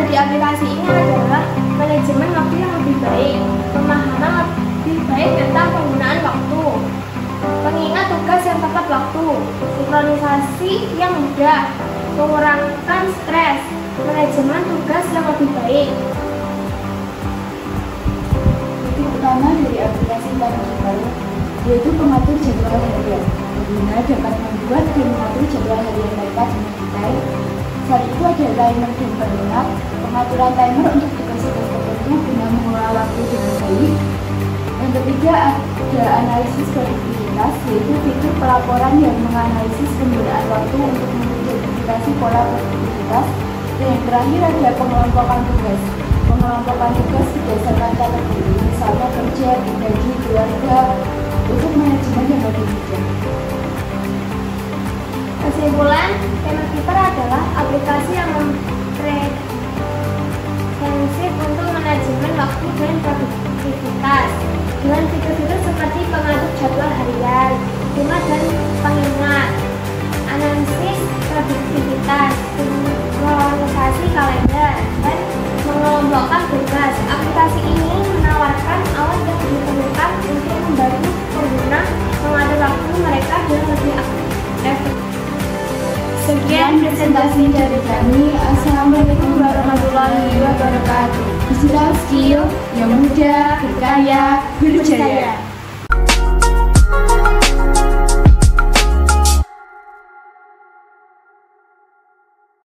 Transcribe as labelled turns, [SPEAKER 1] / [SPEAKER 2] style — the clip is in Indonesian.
[SPEAKER 1] dari aplikasi ini adalah manajemen waktu yang lebih baik, pemahaman lebih baik tentang penggunaan waktu, pengingat tugas yang tepat waktu, sinkronisasi yang mudah, mengurangkan stres, manajemen tugas yang lebih baik.
[SPEAKER 2] Titik utama dari aplikasi Time baru yaitu pengatur jadwal harian. Pengguna dapat membuat dan mengatur jadwal harian mereka dengan detail. Saat itu ada timer dan pengingat, pengaturan timer untuk tugas-tugas tertentu guna mengelola waktu dengan baik. Yang ketiga ada analisis produktivitas, yaitu fitur pelaporan yang menganalisis penggunaan waktu untuk mengidentifikasi pola produktivitas. Dan yang terakhir ada pengelompokan tugas. Pengelompokan tugas berdasarkan kategori, misalnya kerja, gaji, keluarga, untuk manajemen yang lebih bijak.
[SPEAKER 1] Kesimpulan, Keeper adalah aplikasi dan produktivitas dengan fitur-fitur seperti pengatur jadwal harian, skema dan pengingat, analisis produktivitas, sinkronisasi kalender, dan mengelompokkan tugas. Aplikasi ini menawarkan alat yang diperlukan untuk membantu pengguna mengatur waktu mereka dengan lebih efektif.
[SPEAKER 2] Sekian presentasi dari kami. Assalamualaikum warahmatullahi wabarakatuh. Skill yang mudah, berkarya, berjaya.